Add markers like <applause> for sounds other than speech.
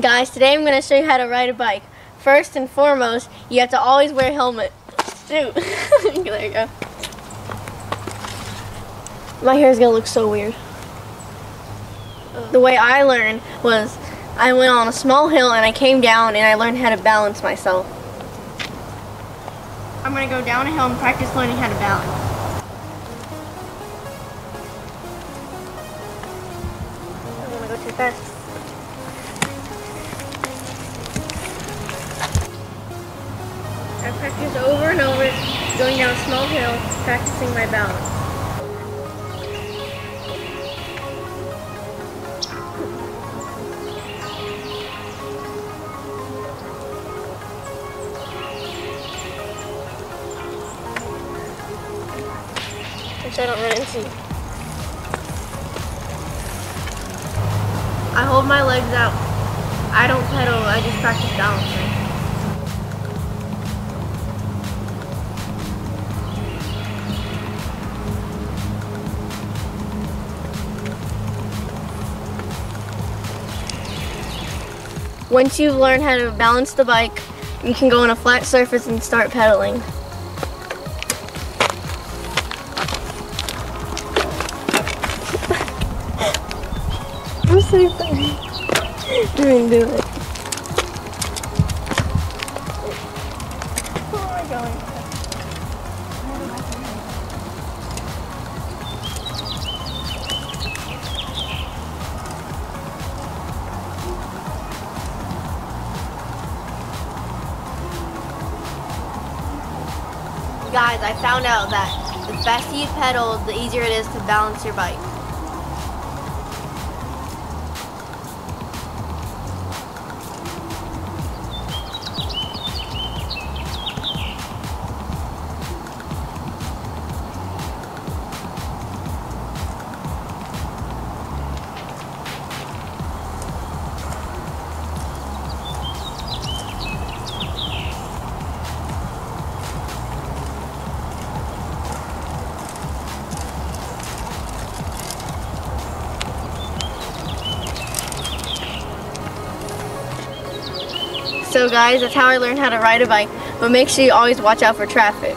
Guys, today I'm going to show you how to ride a bike. First and foremost, you have to always wear a helmet. Shoot. <laughs> there you go. My hair is going to look so weird. The way I learned was I went on a small hill and I came down and I learned how to balance myself. I'm going to go down a hill and practice learning how to balance. I'm going to go too fast. I practice over and over, going down a small hill, practicing my balance. Which I don't run into. I hold my legs out. I don't pedal, I just practice balancing. Once you've learned how to balance the bike, you can go on a flat surface and start pedaling. <laughs> I'm so sorry. <laughs> Didn't do it. Where am I Guys, I found out that the faster you pedal, the easier it is to balance your bike. So guys, that's how I learned how to ride a bike. But make sure you always watch out for traffic.